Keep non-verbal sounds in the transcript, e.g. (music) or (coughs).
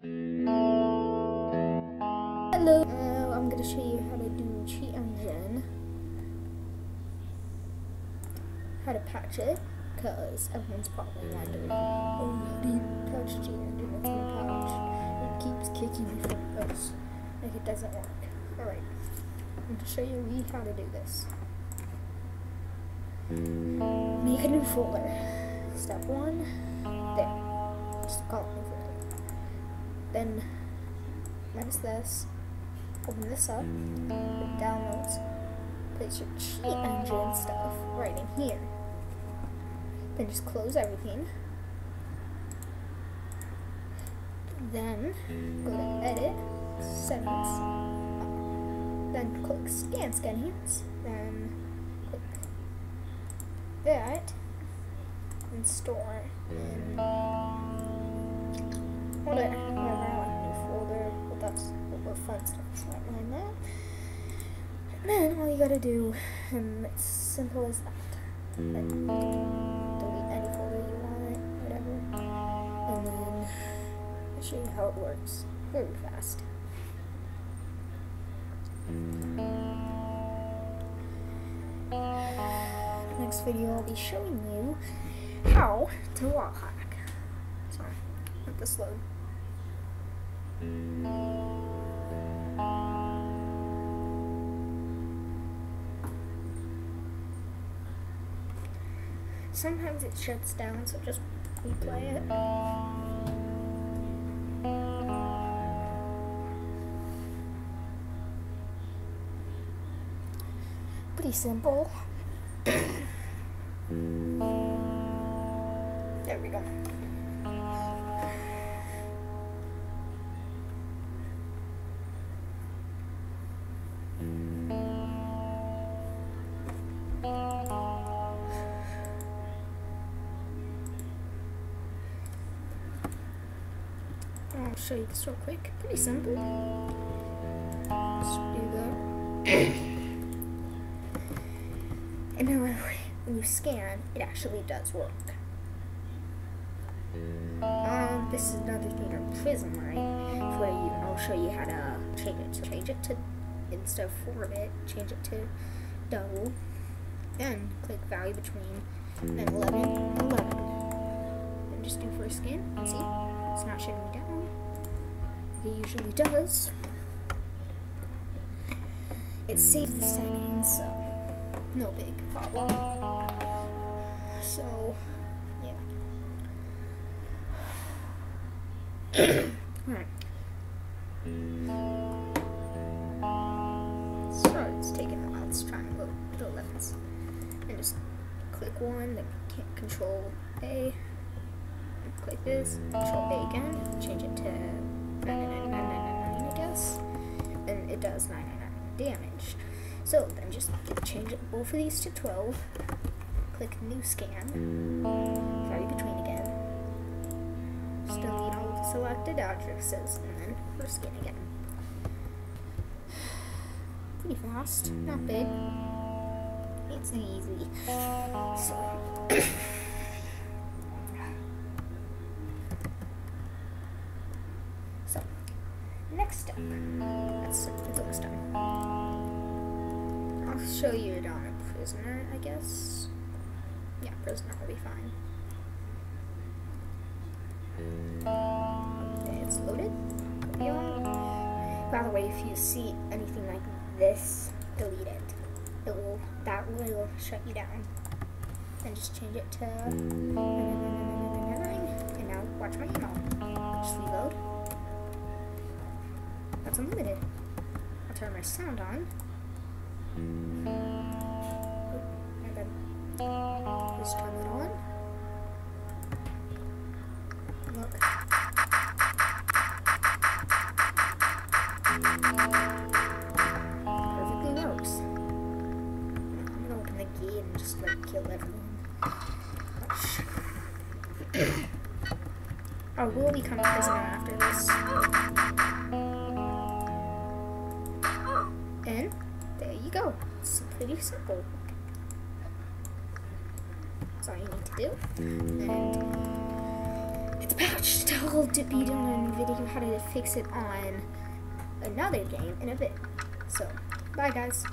Hello. Uh, I'm gonna show you how to do cheat engine. How to patch it, cause everyone's probably wondering, oh, how do you patch cheat engine? It's been patched. It keeps kicking me from this. Like it doesn't work. All right. I'm gonna show you how to do this. Make a new folder. Step one. There. Just call it. Then minus this. Open this up. Put downloads. Place your cheat engine stuff right in here. Then just close everything. Then go to edit, settings. Then click scan scannings. Then click that and store in whatever, whatever like new folder. But that's what we're fun stuff. So that. And then all you gotta do, and it's simple as that. Like, delete any folder you want, whatever. And then I'll show you how it works. Very fast. Next video I'll be showing you how to wall hack. So let this load. Sometimes it shuts down, so just replay it. Pretty simple. Show you this real quick. Pretty simple. Just do that. and then when you scan, it actually does work. Um, this is another thing on Prison Life? where you I'll show you how to change it. So change it to instead of four bit, change it to double. Then click value between and 11 and 11. And just do first scan. See, it's not shutting me down. It usually does. It saved the settings, so no big problem. So, yeah. (coughs) Alright. So it's taking a while. Let's try and load the 11s. And just click one, then control A. Click this, control A again, change it to 99999, I guess. And it does 999 damage. So then just change both of these to 12. Click new scan. Vary between again. Just delete all the selected addresses and then first scan again. Pretty fast, not big. It's easy. So, That's, that's almost done. I'll show you it on a prisoner, I guess. Yeah, prisoner will be fine. Okay, it's loaded. By the way, if you see anything like this, delete it. It will that will shut you down. And just change it to and now watch my email. Just reload. That's unlimited. I'll turn my sound on. Just turn it on. Look. Perfectly works. I'm gonna open the gate and just like kill everyone. (coughs) Oh, I will become prisoner after this. Pretty simple. That's all you need to do. And it's patched. I'll be doing a video how to fix it on another game in a bit. So, bye guys.